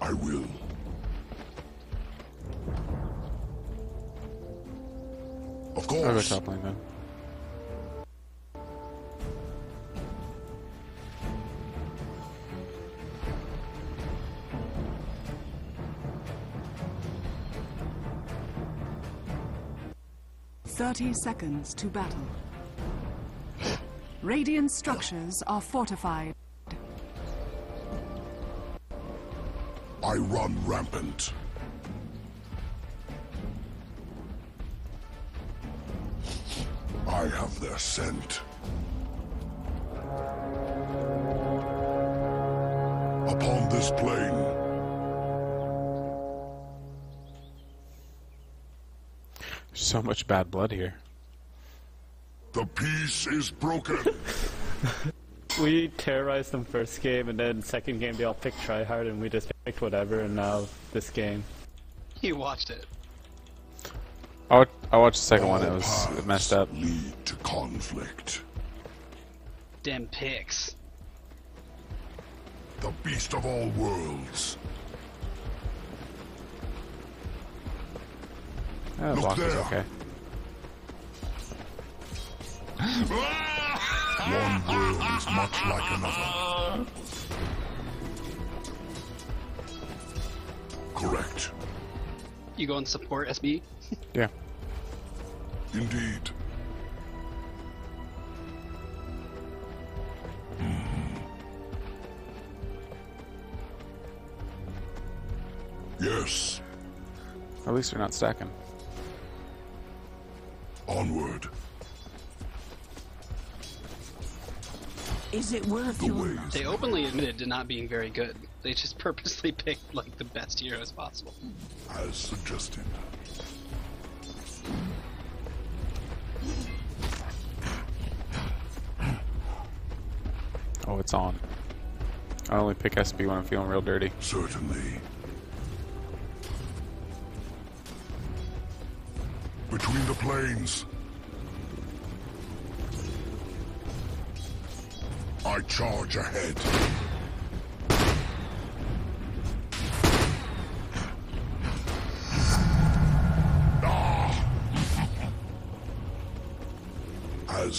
I will. Of I'll go course. top lane then. Thirty seconds to battle. Radiant structures are fortified. Run rampant. I have their scent. Upon this plane, So much bad blood here. the peace is broken. We terrorized them first game, and then second game they all picked tryhard, and we just picked whatever. And now this game, You watched it. I, I watched the second one. It was it messed up. Lead to conflict. Damn picks. The beast of all worlds. Yeah, the Look block was okay. One world is much like another. Correct. You go and support SB? Yeah. Indeed. Hmm. Yes, At least they're not stacking. onward. Is it worth The your ways. They openly admitted to not being very good. They just purposely picked like the best heroes possible. as suggested. Oh, it's on. I only pick SB when I'm feeling real dirty. Certainly. Between the planes. I charge ahead.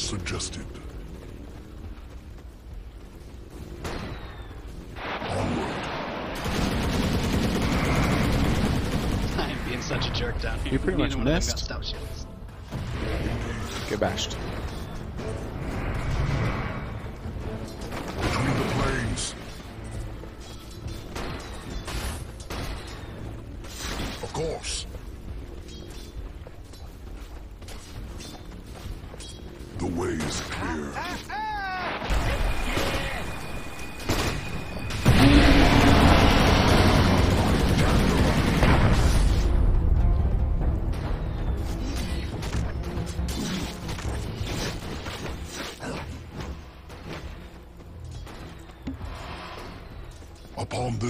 Suggested. Onward. I am being such a jerk down here. You pretty much one of missed. got stout shields. Get bashed. Between the planes. Of course.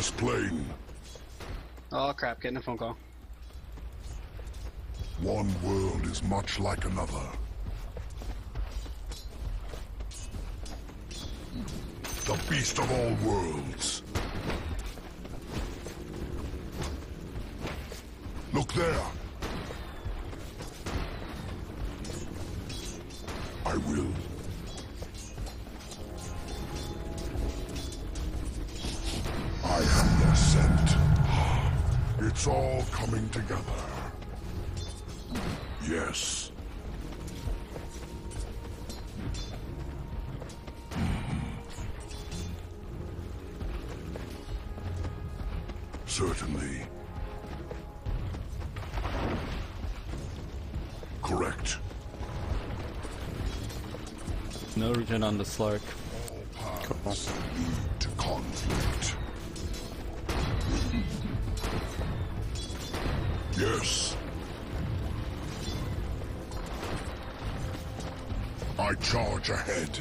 This plane, Oh crap, getting a phone call. one world is much like another. The beast of all worlds. Look there. Correct. no regen on the Slark. All to conflict. Yes. I charge ahead.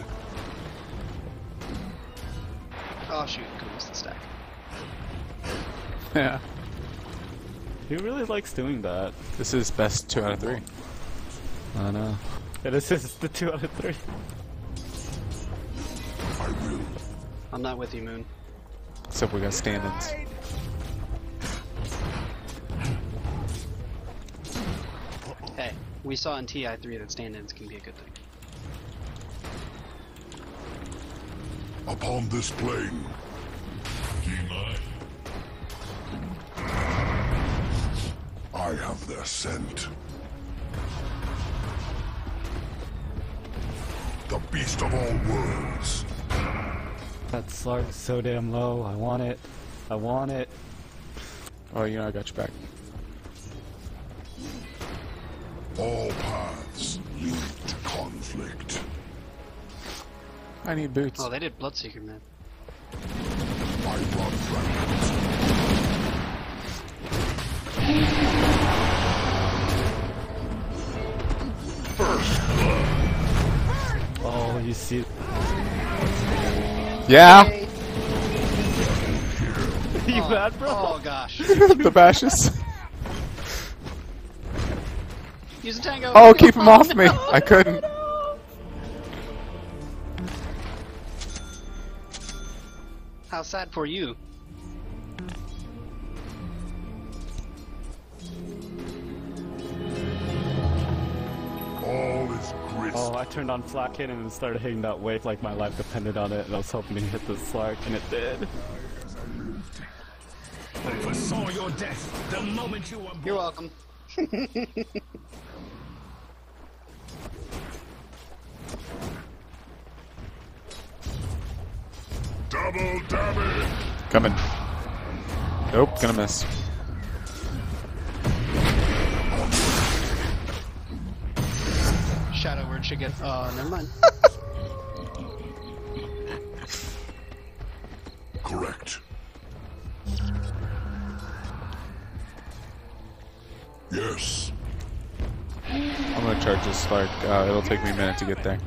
Oh shoot, could miss the stack. Yeah. He really likes doing that. This is best two out of three. I know. Yeah, this is the 2 out of 3. I'm not with you, Moon. Except we got stand-ins. Hey, we saw in TI3 that stand-ins can be a good thing. Upon this plane. I have their scent. Beast of all worlds. That Slark's so damn low. I want it. I want it. Oh, you know I got your back. All paths lead to conflict. I need boots. Oh, they did Bloodseeker, man. My blood see. Yeah, you oh, bad, bro? Oh gosh. the bashes. Use a tango. Oh, keep him off me. I couldn't. How sad for you. All is grist. Oh, I turned on Flak Hit and started hitting that wave like my life depended on it, and I was hoping to hit the Slark, and it did. I foresaw your death the moment you were born. You're welcome. Double damage. Coming. Nope, gonna miss. Shadow word should get. Oh, never mind. Correct. Yes. I'm gonna charge this Slark. Uh, it'll take me a minute to get there.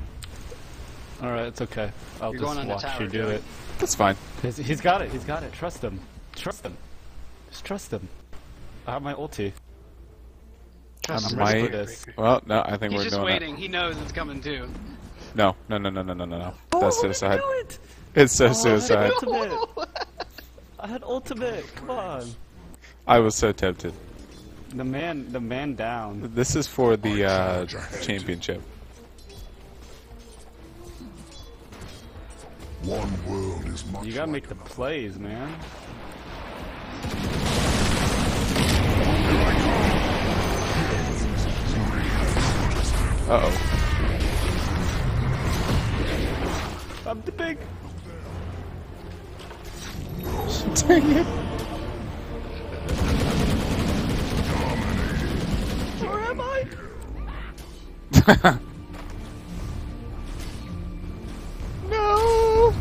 Alright, it's okay. I'll You're just watch tower, you do it. That's fine. He's, he's got it, he's got it. Trust him. Trust him. Just trust him. I have my ulti. Trust I him. might. Breaker. Well, no, I think He's we're just doing waiting. He knows it's coming too. it. No, no, no, no, no, no, no, no. That's Oh, suicide. do it! It's so Oh, I had suicide. ultimate. I had ultimate. Come on. I was so tempted. The man, the man down. This is for the uh, championship. One world is much You gotta like make the another. plays, man. Uh oh. I'm the big. Dang it. Where am I? no.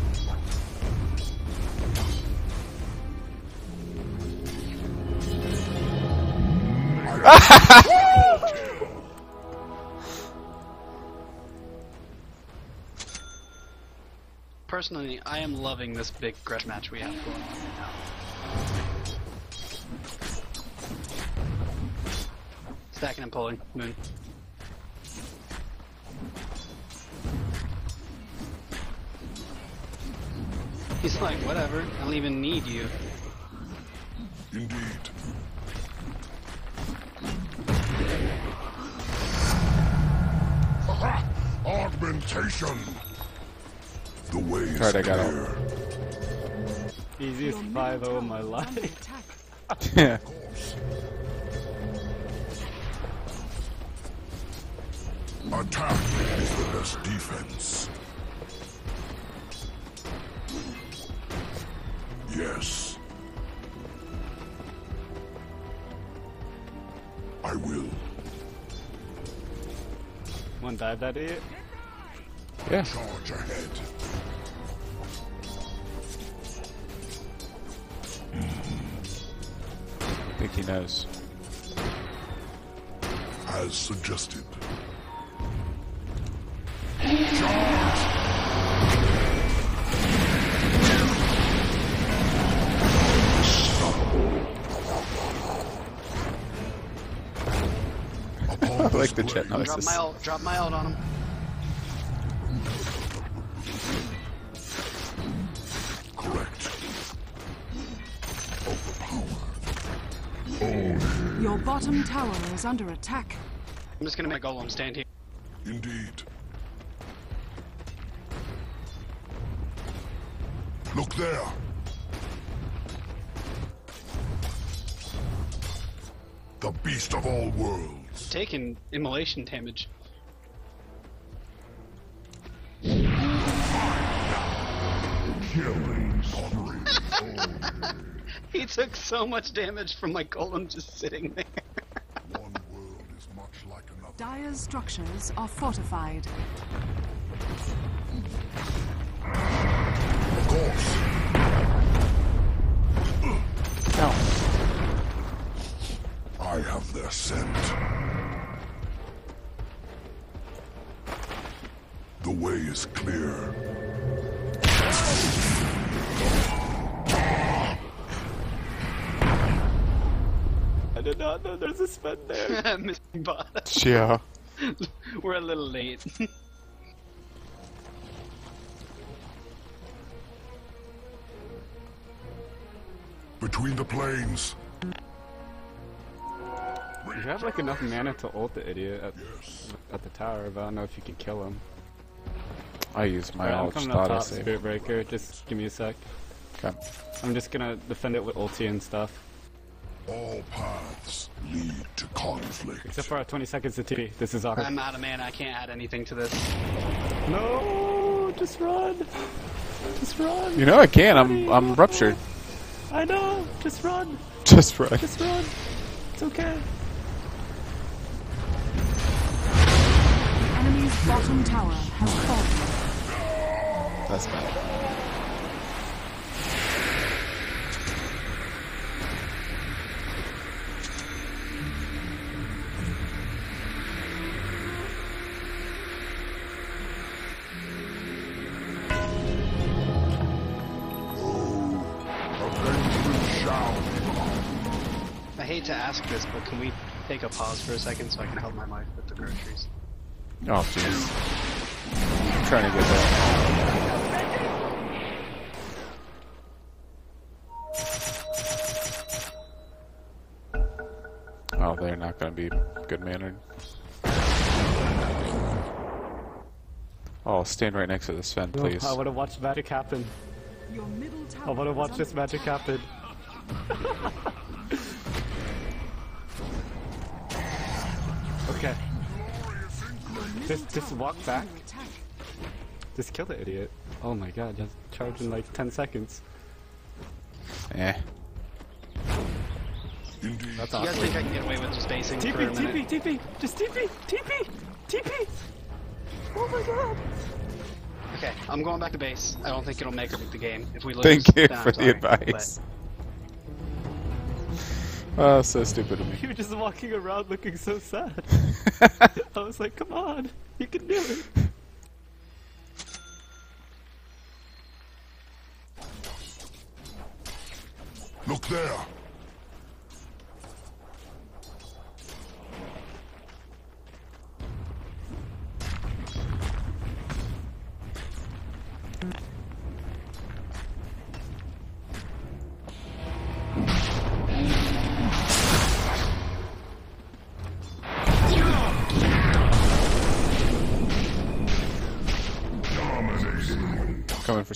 Personally, I am loving this big Gresh match we have going on right now. Stacking and pulling. Moon. He's like, whatever. I don't even need you. Indeed. Augmentation. The way is Alright, I got it. clear. Easiest 5 0 in my life. attack. yeah. Attack is the best defense. Yes. I will. One dive that idiot. Yeah. Charge ahead. Think he knows. As suggested. I like the jet Drop noises. my ult. Drop my ult on him. Bottom tower is under attack. I'm just gonna make Golem stand here. Indeed. Look there. The beast of all worlds. Taking immolation damage. Killing spree. He took so much damage from my Golem just sitting there. One world is much like another. Dire's structures are fortified. Of course. No. I have their scent. The way is clear. I did not know there's a spin there. Missing bot. Yeah. We're a little late. Between the planes. You have like enough mana to ult the idiot at, at the tower, but I don't know if you can kill him. I use my Alright, I'm ult coming up top. Spirit Breaker. Just give me a sec. Okay. I'm just gonna defend it with ulti and stuff. All paths lead to conflict. Except for our 20 seconds to TP. This is awkward. I'm out of man. I can't add anything to this. No, just run. Just run. You know I can. I'm I'm ruptured. I know. Just run. Just right. Just run. It's okay. Enemy's bottom tower has fallen. That's bad. Can we take a pause for a second so I can help my wife with the groceries? Oh jeez. I'm trying to get that. Oh, they're not gonna be good mannered. Oh, stand right next to this Sven, oh, please. I want to watch magic happen. Your middle tower I want to watch this magic happen. okay. Just, just walk back. Just kill the idiot. Oh my god, just charge in like 10 seconds. Eh. indeed. That's You guys awesome. think I can get away with just basing for a TP, minute? TP, TP! Just TP! TP! TP! Oh my god! Okay, I'm going back to base. I don't think it'll make or break the game. If we lose, Thank you for the sorry, advice. Oh, so stupid of me. You were just walking around looking so sad. I was like, come on, you can do it. Look there.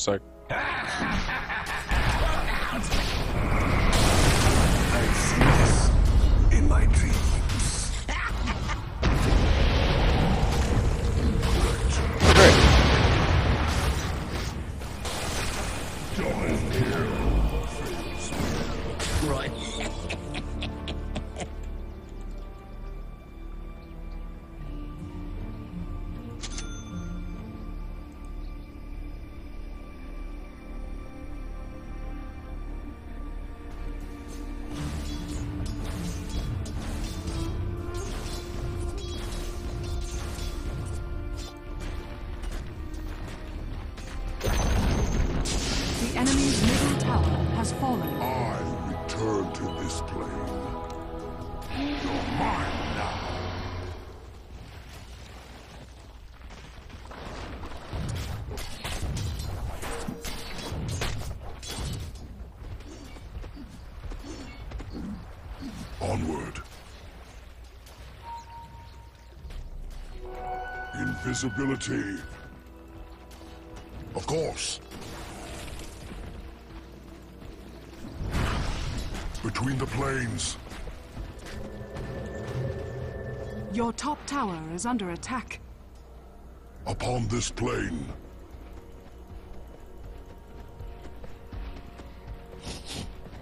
Coming to this plane. You're mine now. Onward. Invisibility. Of course. Between the planes. Your top tower is under attack. Upon this plane.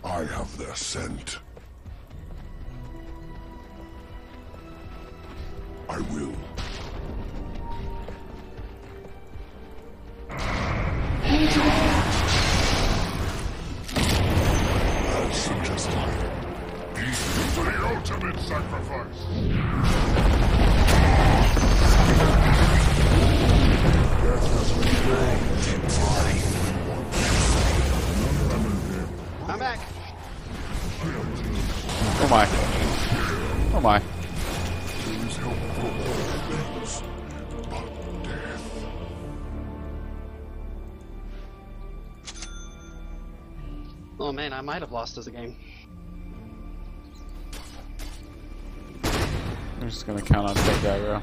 I have their scent. Oh my. Oh my. Please help for all things but death. Oh man, I might have lost as a game. I'm just gonna count on Big Gyro.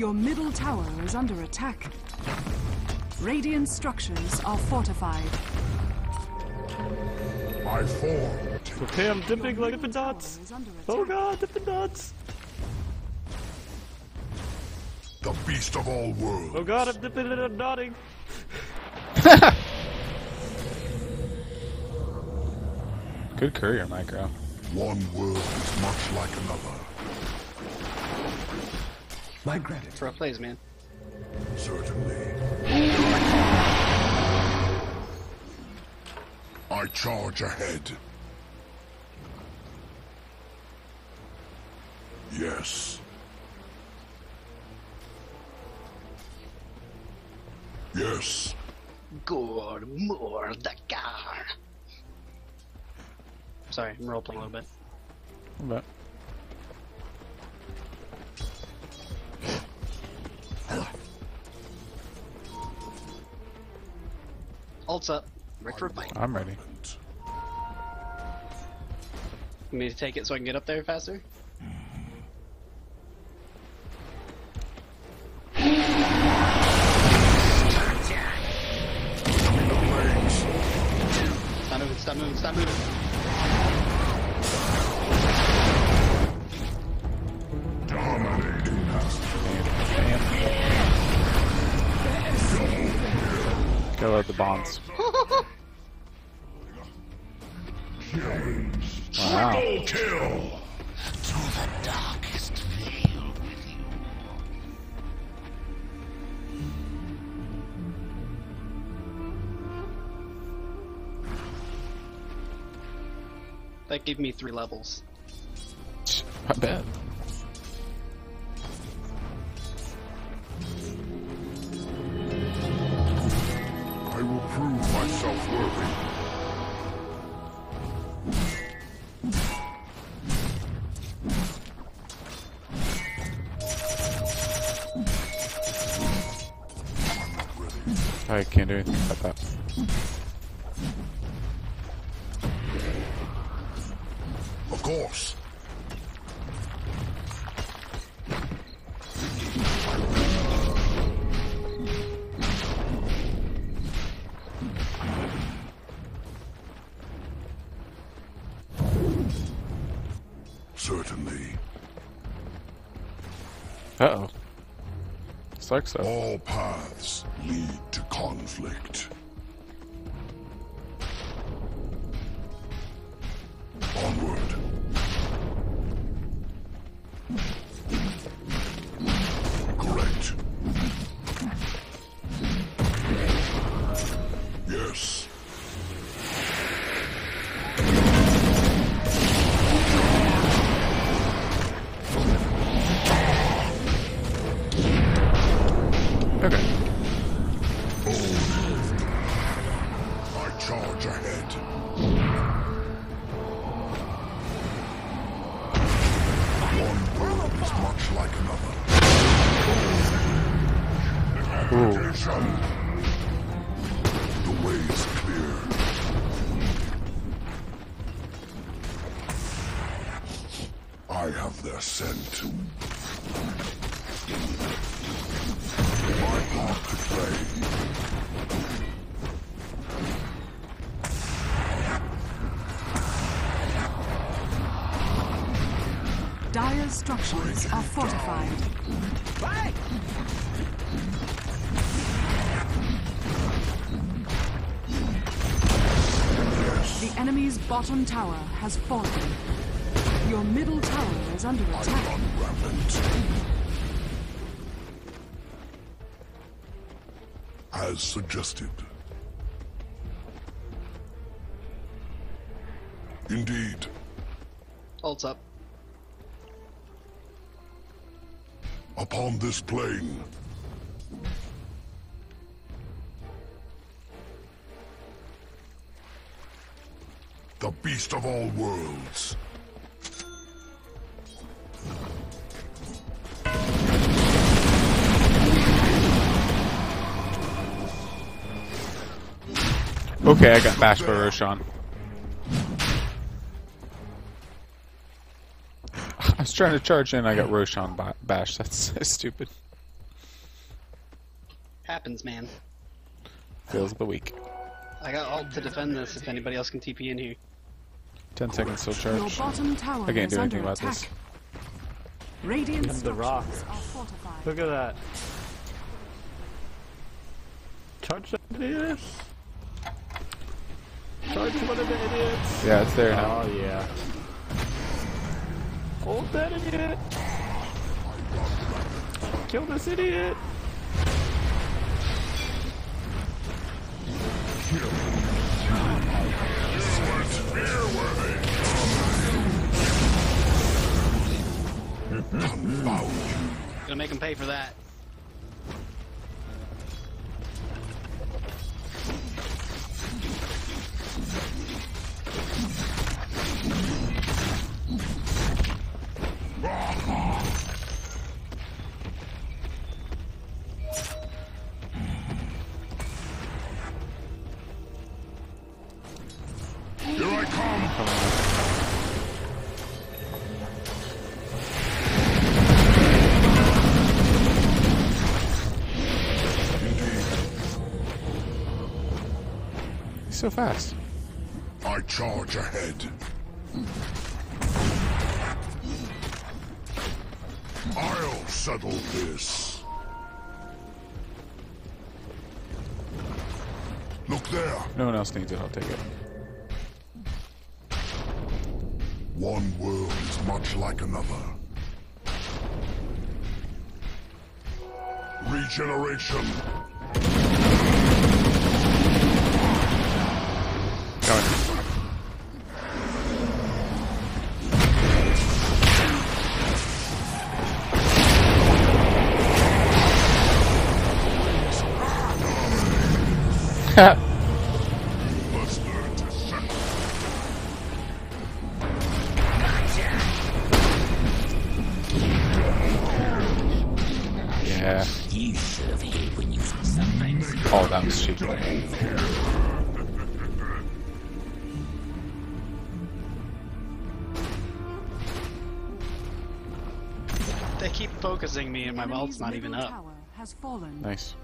Your middle tower is under attack. Radiant structures are fortified. My form. Okay, I'm dipping like Dippin' Dots. Oh god, Dippin' Dots. The beast of all worlds. Oh god, I'm dipping and I'm nodding. Good courier micro. One world is much like another. My gratitude. Pro plays, man. Certainly. I charge ahead. Yes. Yes. Gore more the car. Sorry, I'm role playing a little bit. Ult's up. Ready for a fight. I'm ready. You need to take it so I can get up there faster? Stop moving, stop moving, stop moving. Go bonds. Wow. Kill. To the darkest with you. That gave me three levels. I bet. Course. Certainly. Uh oh. Sucks though. All paths lead to conflict. Structures are fortified. The enemy's bottom tower has fallen. Your middle tower is under attack. As suggested. Indeed. Ult's up. Upon this plane. The beast of all worlds. Okay, I got bashed by Roshan. Trying to charge in, I got Roshan ba- bashed. That's so stupid. Happens, man. Feels the week. I got ult to defend this if anybody else can TP in here. 10 seconds till Your charge. bottom tower I can't do under anything about attack. this. Radiant And the rock. structures are fortified. Look at that. Charge that idiot. Charge one of the idiots. Yeah, it's there now. Oh yeah. Hold that idiot. Kill this idiot. Gonna make him pay for that. So fast. I charge ahead. I'll settle this. Look there. No one else needs it, I'll take it. One world is much like another. Regeneration. They keep focusing me and my Enemy's ult's not even up. has fallen. Nice.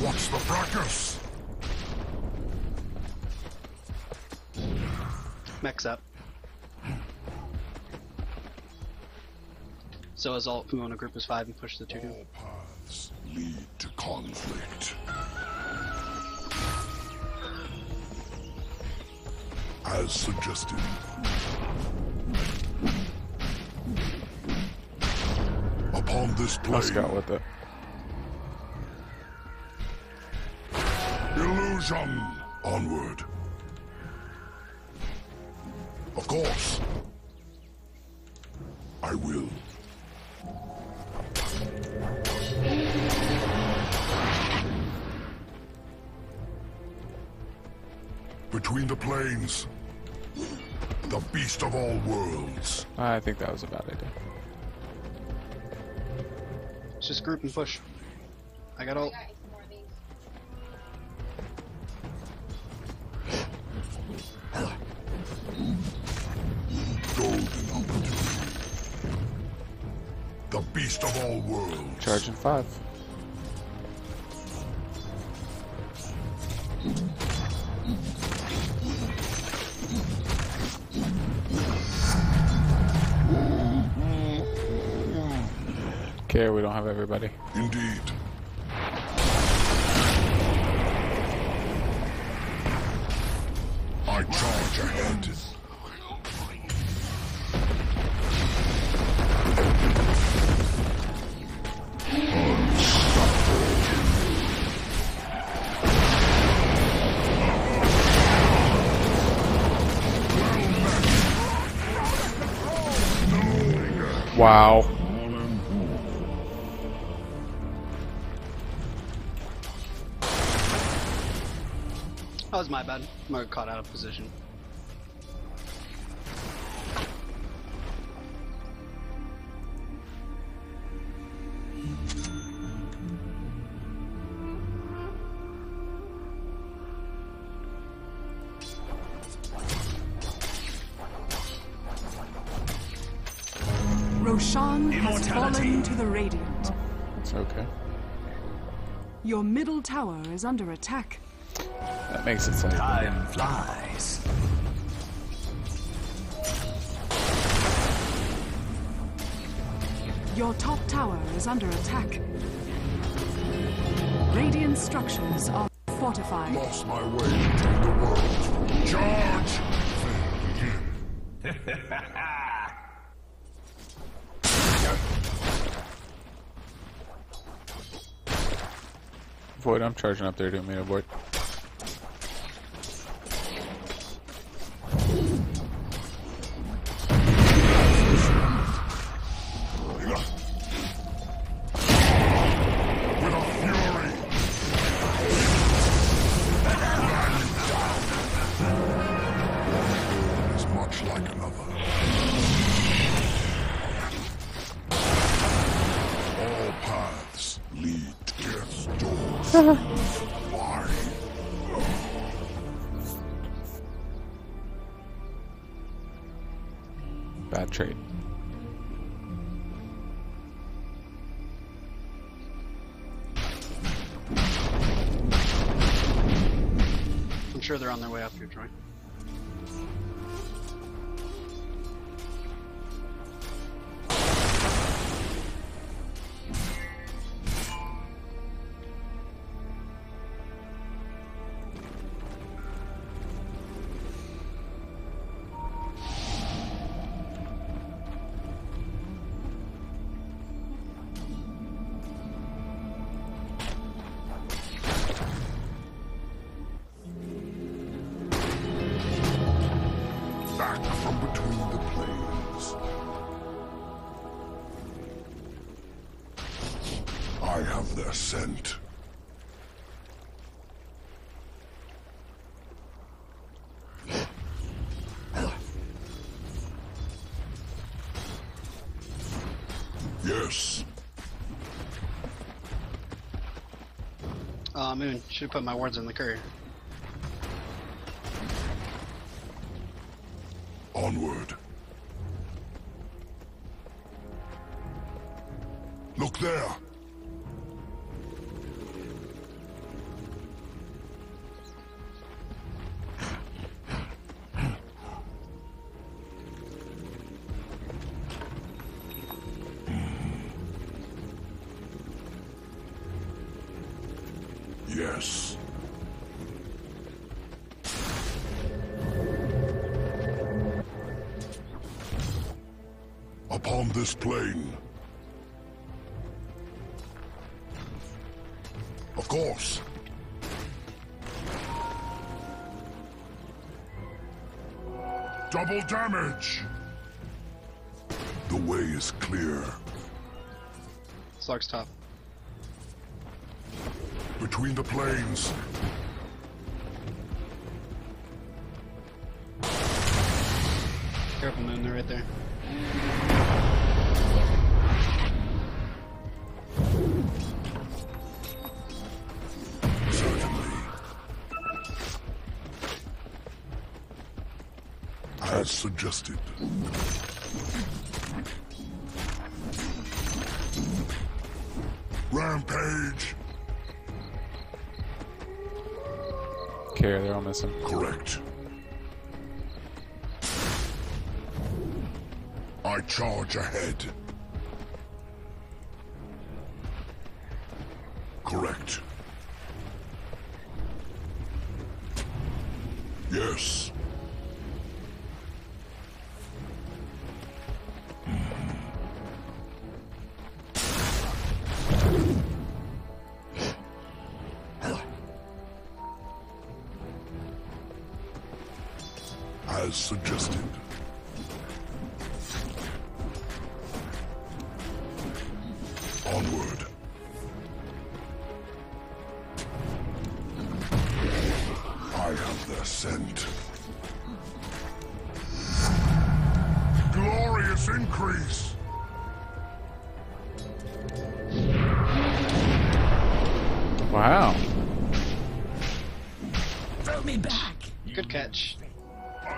What's the fracas? Mek's up. So is ult. We want to group is five and push the two. All paths lead to conflict. As suggested. Upon this I'll scout plane, with it. Illusion onward. Of course. I will. Between the planes, the beast of all worlds. I think that was a bad idea. Let's just group and push. I got all. Charging five. Mm. Okay, we don't have everybody. Indeed. Wow. That was my bad. I got caught out of position. Your middle tower is under attack. That makes it slightly. Time flies. Your top tower is under attack. Radiant structures are fortified. Lost my way between the worlds. Charge! Void, I'm charging up there to me to avoid. From between the planes. I have their scent. Yes, Uh, Moon, should put my words in the courier. Onward. Double damage! The way is clear. Slark's top. Between the planes. Careful, Moon, they're right there. As suggested. Rampage! Okay, they're all missing. Correct. I charge ahead. Me back. Good catch. The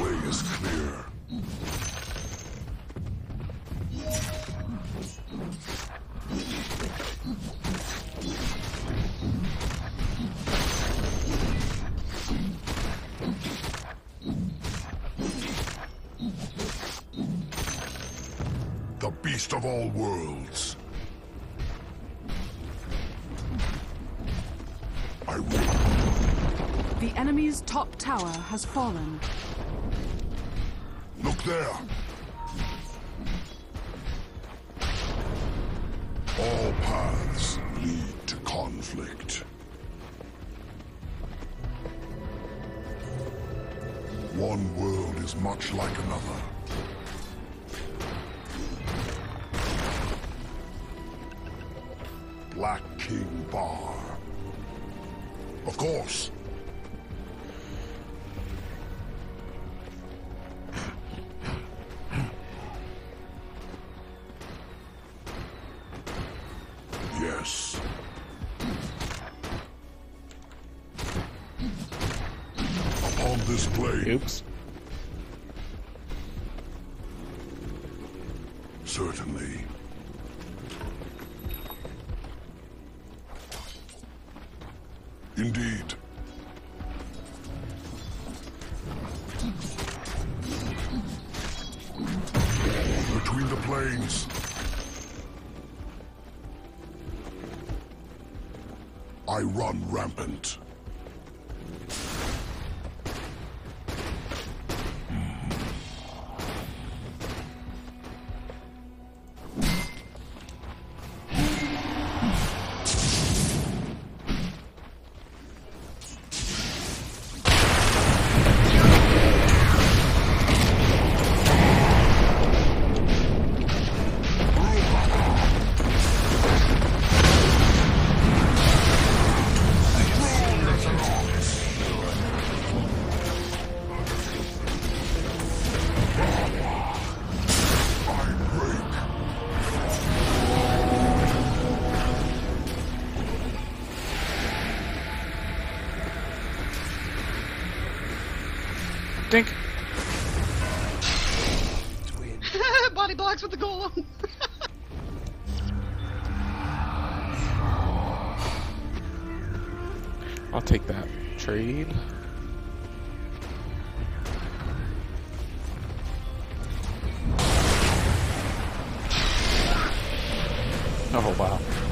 way is clear. The beast of all worlds. Top tower has fallen. Look there. All paths lead to conflict. One world is much like another. Certainly. Indeed. Between the planes. I run rampant. Oh, wow. Okay,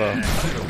I'm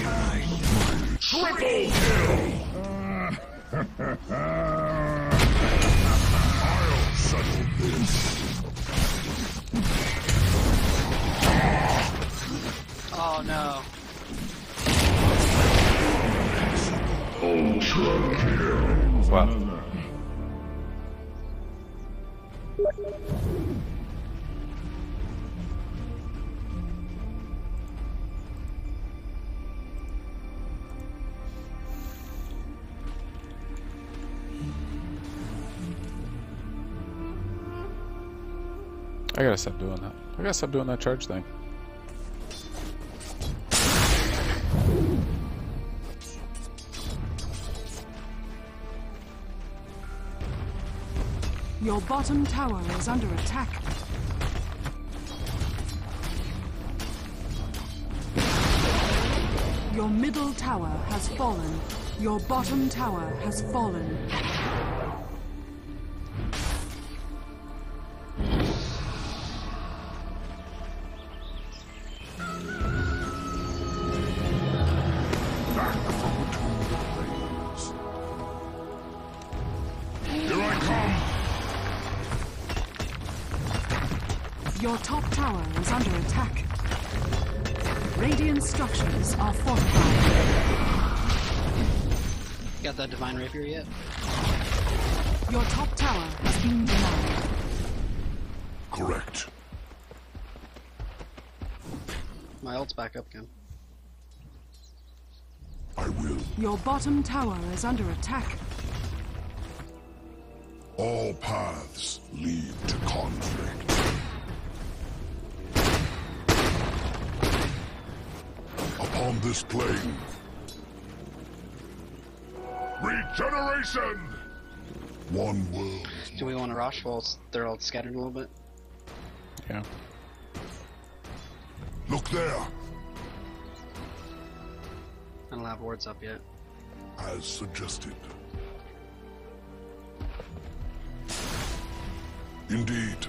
I gotta stop doing that. I gotta stop doing that charge thing. Your bottom tower is under attack. Your middle tower has fallen. Your bottom tower has fallen. Divine rapier yet? Your top tower has been denied. Correct. My ult's back up again. I will. Your bottom tower is under attack. All paths lead to conflict. Upon this plane. Regeneration! One world. Do we want to rush while they're all scattered a little bit? Yeah. Look there, I don't have wards up yet. as suggested. Indeed.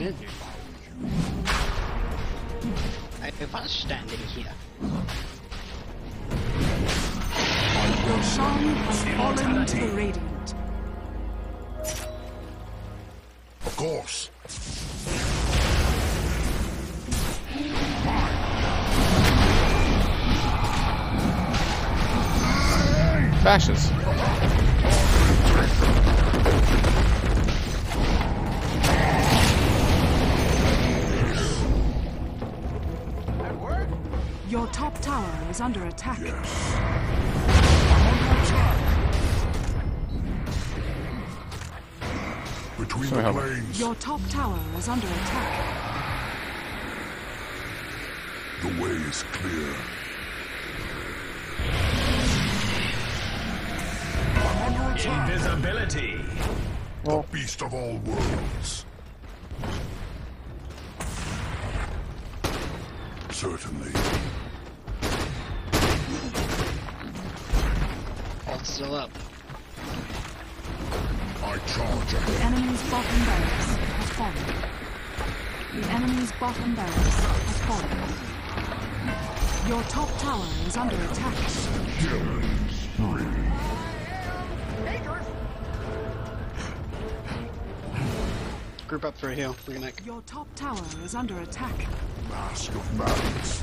Get in here. I was standing here. Roshan has fallen to the Radiant. Of course. Bashes. Is under attack. Between Sorry, the Howard. planes, Your top tower is under attack. the way is clear. I'm under attack. Invisibility. The beast of all worlds. Certainly. Ult's still up. I charge The ahead. enemy's bottom barracks has fallen. The enemy's bottom barracks has fallen. Your top tower is under attack. Killing spree. Group up for a heal. We're gonna. Your top tower is under attack. Mask of madness.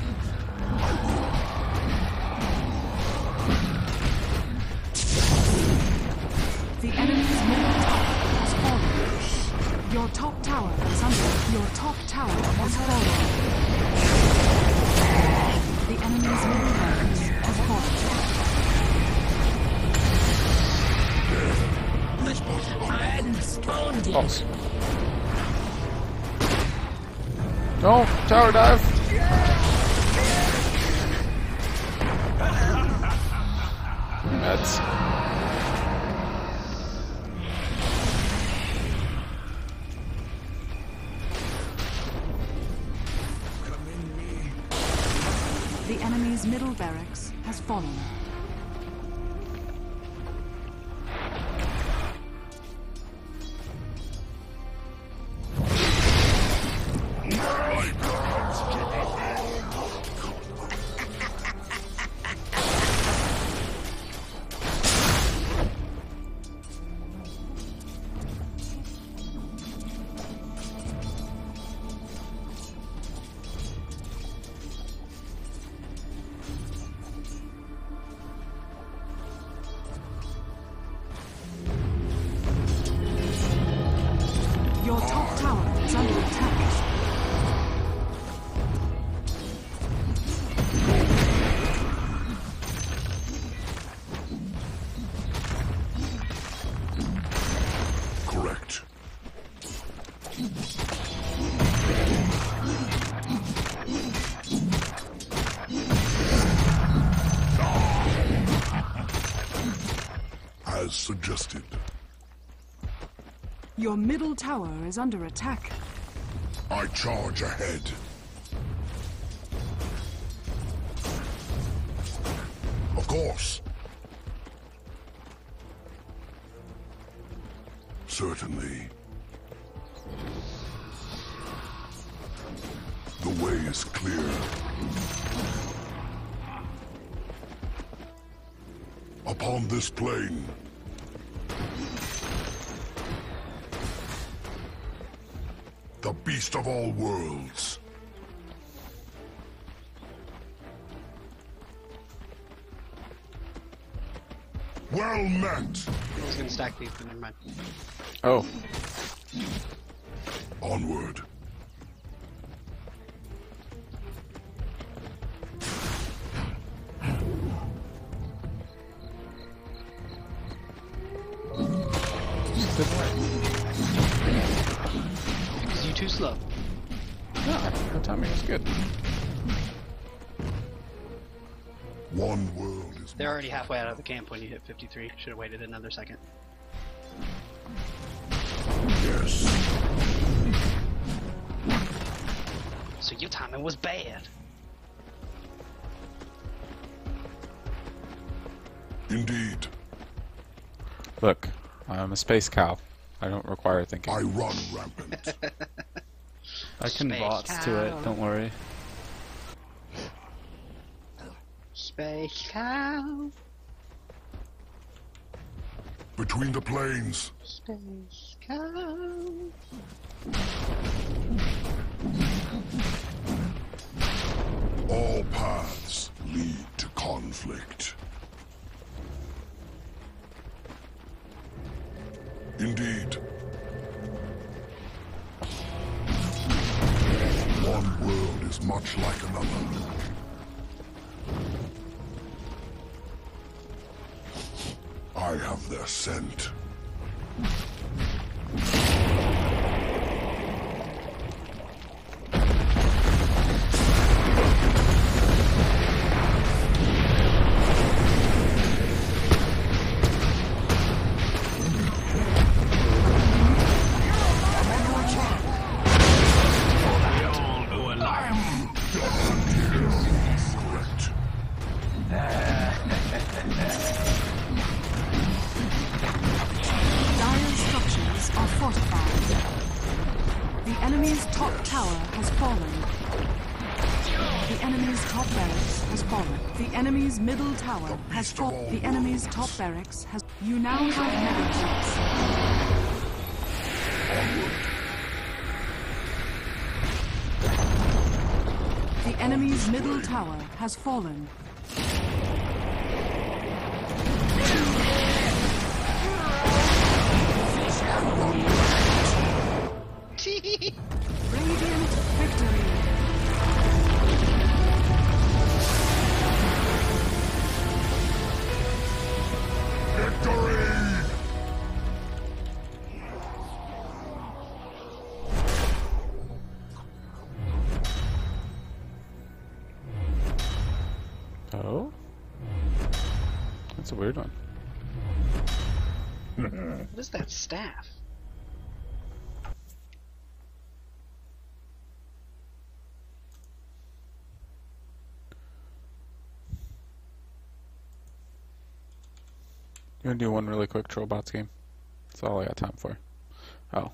No! Tower dive! That's... The enemy's middle barracks has fallen. Your middle tower is under attack. I charge ahead. Of course. Certainly. The way is clear. Upon this plane, the beast of all worlds. Well met. I was gonna stack these, but never mind. Oh. Onward. Already halfway out of the camp when you hit 53. Should have waited another second. yes. So your timing was bad. Indeed. Look, I'm a space cow. I don't require thinking. I run rampant. I can Space bots to it, don't worry. Space cow. Between the planes, Space cow. all paths lead to conflict. Indeed. One world is much like another. Have top barracks has. You now have mega troops. The enemy's middle tower has fallen. Weird one. What is that staff? You wanna do one really quick Trollbots game? That's all I got time for. Oh,